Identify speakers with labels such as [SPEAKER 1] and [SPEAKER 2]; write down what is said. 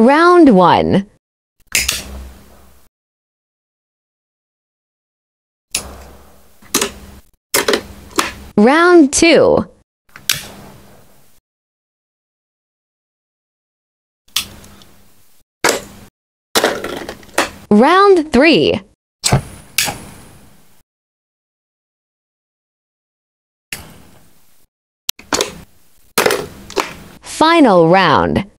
[SPEAKER 1] Round 1. Round 2. Round 3. Final round.